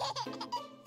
Ha ha ha ha!